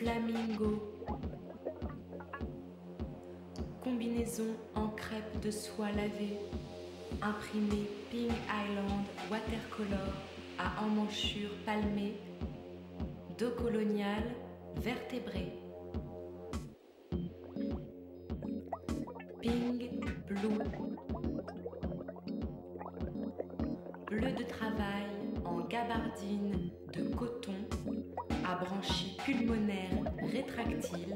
flamingo. Combinaison en crêpe de soie lavée, imprimé Pink Island watercolor à emmanchure palmée, dos colonial vertébré. Ping Blue. Bleu de travail en gabardine de coton à branchies pulmonaires rétractiles,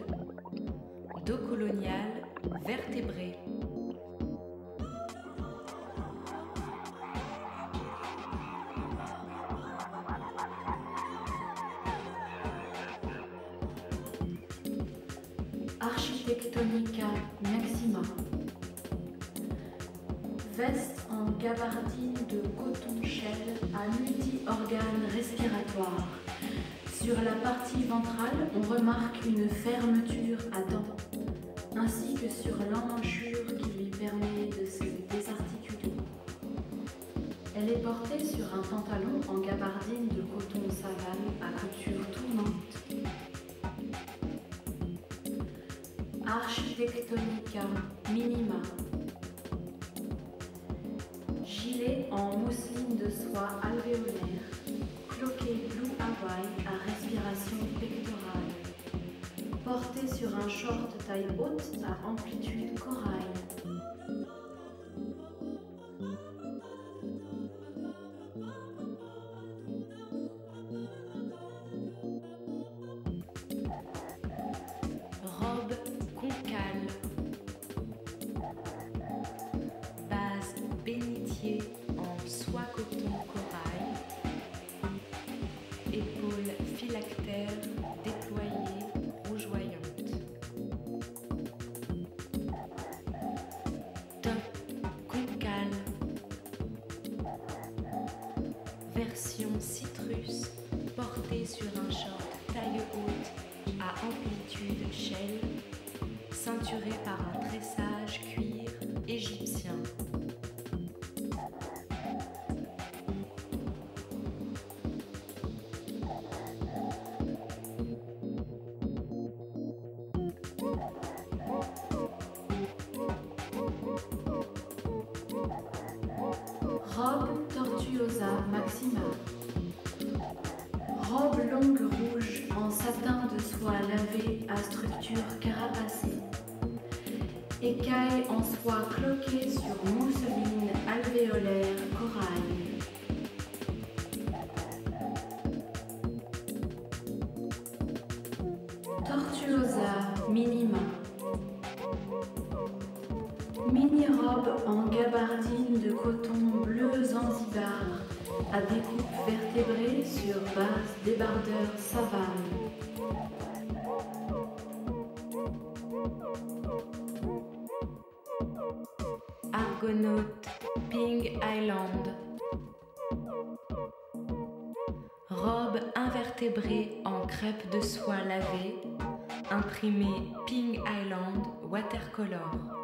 dos colonial vertébré. Architectonica Maxima. Veste en gabardine de coton shell à multi-organes respiratoires. Sur la partie ventrale, on remarque une fermeture à dents, ainsi que sur l'emmanchure qui lui permet de se désarticuler. Elle est portée sur un pantalon en gabardine de coton savane à couture tournante. Architectonica minima. Gilet en mousseline de soie alvéolaire, À respiration pectorale. Porté sur un short taille haute à amplitude corail. Sur un short taille haute à amplitude shell, ceinturé par un tressage cuir égyptien. Robe tortuosa maxima. Robe longue rouge en satin de soie lavée à structure carapacée. Écaille en soie cloquée sur mousseline alvéolaire corail. Tortuosa minima. Mini-robe en gabardine de coton bleu Zanzibar à découpe vertébrée sur base débardeur savane. Argonaute Ping Island. Robe invertébrée en crêpe de soie lavée, imprimée Ping Island watercolor.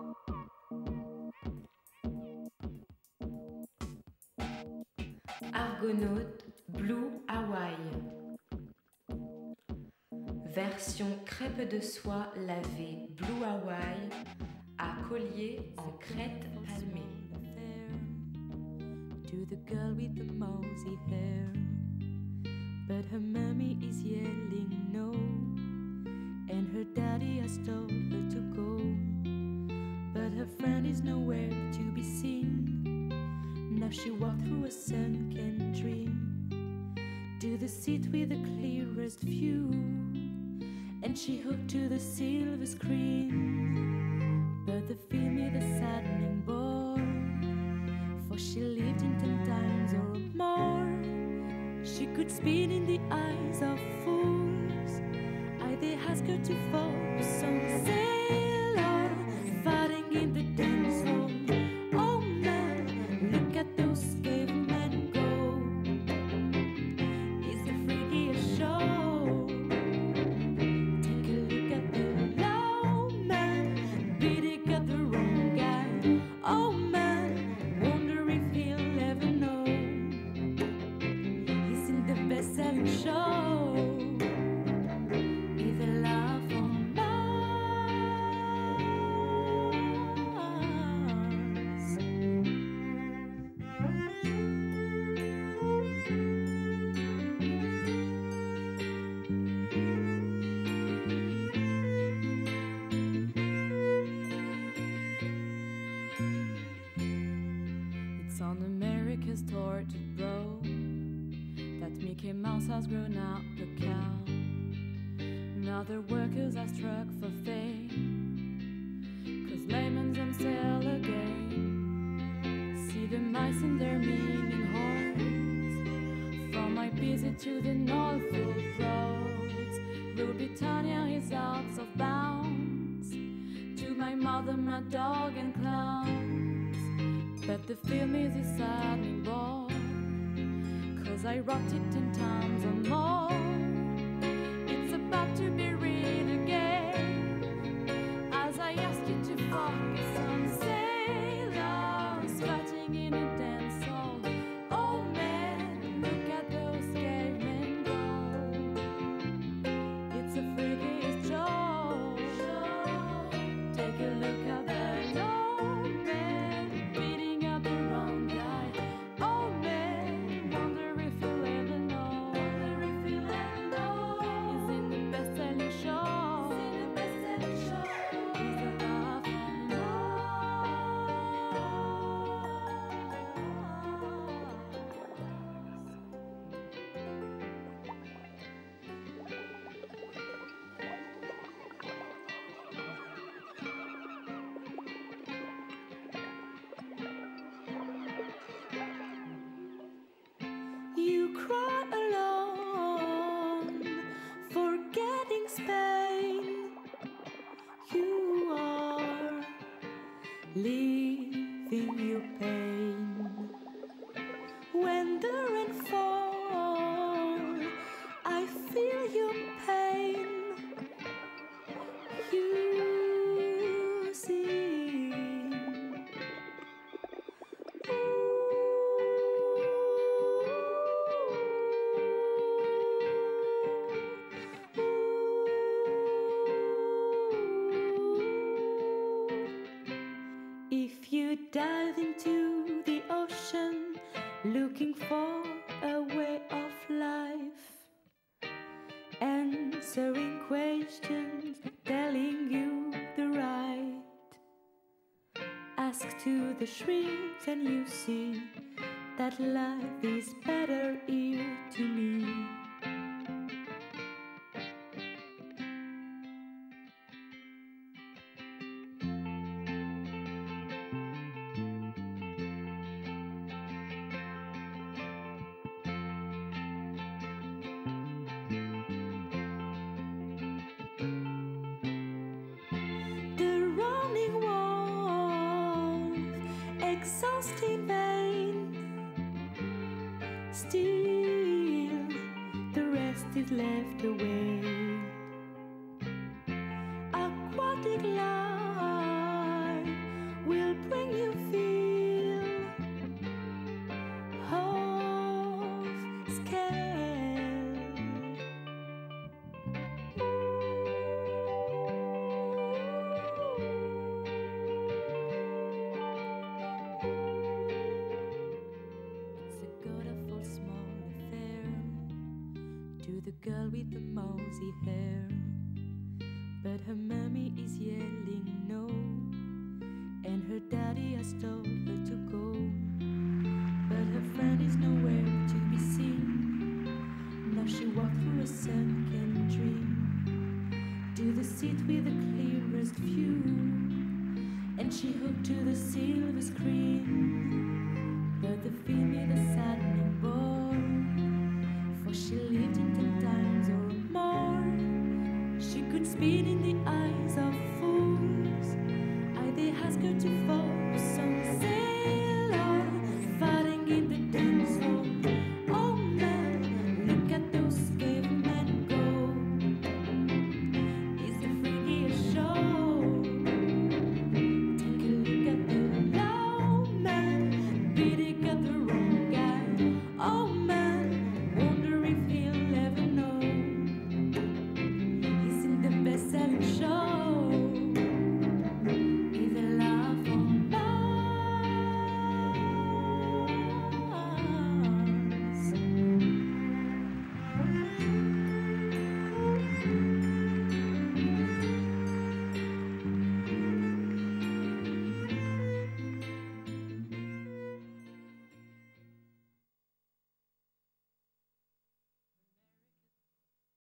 Blue Hawaii. Version crêpe de soie lavée Blue Hawaii à collier en crête palmée. to the girl with the mousy hair. But her mommy is yelling no, and her daddy has told her to go. But her friend is nowhere to be seen. Now she walked through a sunken seat with the clearest view, and she hooked to the silver screen. But the film is a saddening bore for she lived in ten times or more. She could spin in the eyes of fools. I they ask her to focus on sailor Mickey Mouse has grown out the cow. Now the workers are struck for fame. Cause layman's on sale again. See the mice in their meaning horns. From my busy to the Norfolk roads. Britannia is out of bounds. To my mother, my dog, and clowns. But the film is a saddening bore. Cause I wrote it ten times or more. Leave To the shrinks, and you see that life is better here to me. Is left away. The girl with the mousy hair. But her mommy is yelling no, and her daddy has told her to go. But her friend is nowhere speed in the eye.